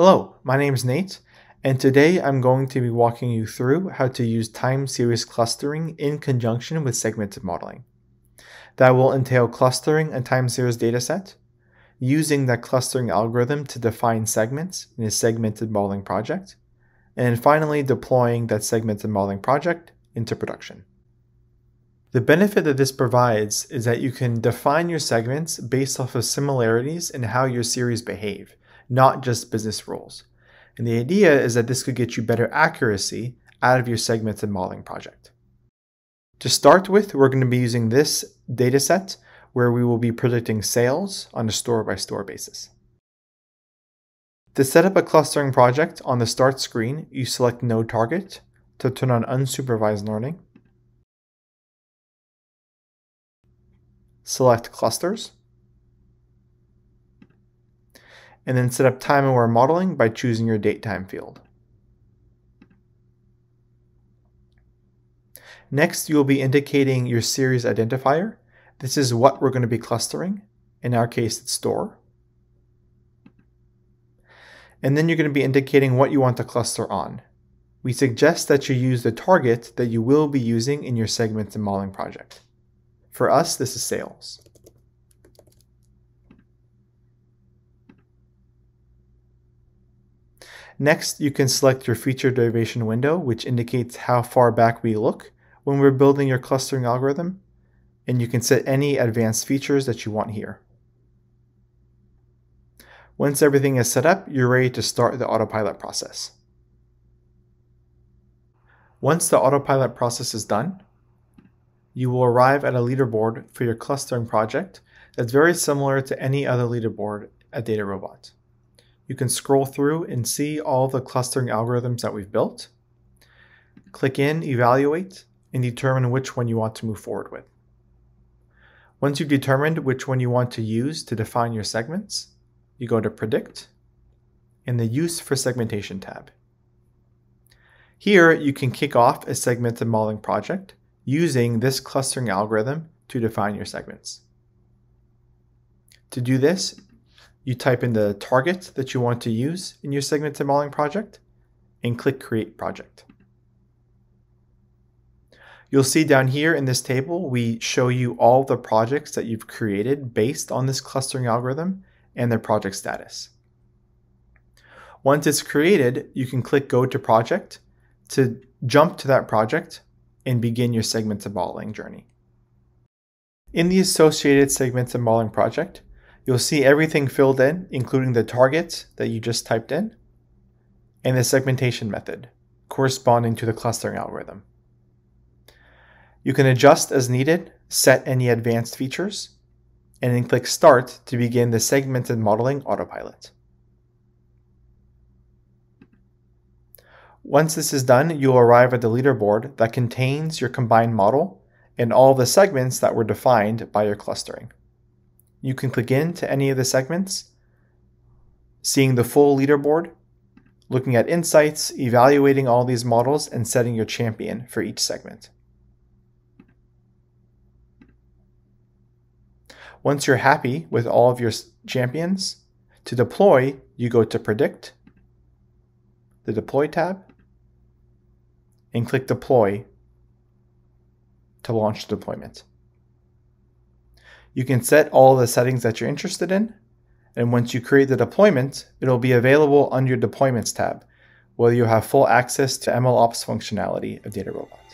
Hello, my name is Nate, and today I'm going to be walking you through how to use time series clustering in conjunction with segmented modeling. That will entail clustering a time series dataset, using that clustering algorithm to define segments in a segmented modeling project, and finally deploying that segmented modeling project into production. The benefit that this provides is that you can define your segments based off of similarities in how your series behave, not just business rules. And the idea is that this could get you better accuracy out of your segmented modeling project. To start with, we're going to be using this dataset where we will be predicting sales on a store by store basis. To set up a clustering project on the start screen, you select No Target to turn on unsupervised learning select clusters, and then set up time aware modeling by choosing your date time field. Next, you will be indicating your series identifier. This is what we're going to be clustering. In our case, it's store. And then you're going to be indicating what you want to cluster on. We suggest that you use the target that you will be using in your segments and modeling project. For us, this is sales. Next, you can select your feature derivation window, which indicates how far back we look when we're building your clustering algorithm, and you can set any advanced features that you want here. Once everything is set up, you're ready to start the autopilot process. Once the autopilot process is done, you will arrive at a leaderboard for your clustering project that's very similar to any other leaderboard at DataRobot. You can scroll through and see all the clustering algorithms that we've built. Click in, evaluate, and determine which one you want to move forward with. Once you've determined which one you want to use to define your segments, you go to Predict and the Use for Segmentation tab. Here, you can kick off a segmented modeling project using this clustering algorithm to define your segments. To do this, you type in the target that you want to use in your segmented modeling project and click Create Project. You'll see down here in this table, we show you all the projects that you've created based on this clustering algorithm and their project status. Once it's created, you can click Go to Project to jump to that project and begin your segmented modeling journey. In the associated segmented modeling project, you'll see everything filled in, including the targets that you just typed in, and the segmentation method corresponding to the clustering algorithm. You can adjust as needed, set any advanced features, and then click Start to begin the segmented modeling autopilot. Once this is done, you'll arrive at the leaderboard that contains your combined model and all the segments that were defined by your clustering. You can click into any of the segments, seeing the full leaderboard, looking at insights, evaluating all these models, and setting your champion for each segment. Once you're happy with all of your champions, to deploy, you go to Predict, the Deploy tab, and click Deploy to launch the deployment. You can set all the settings that you're interested in, and once you create the deployment, it'll be available under your Deployments tab, where you have full access to MLOps functionality of DataRobot.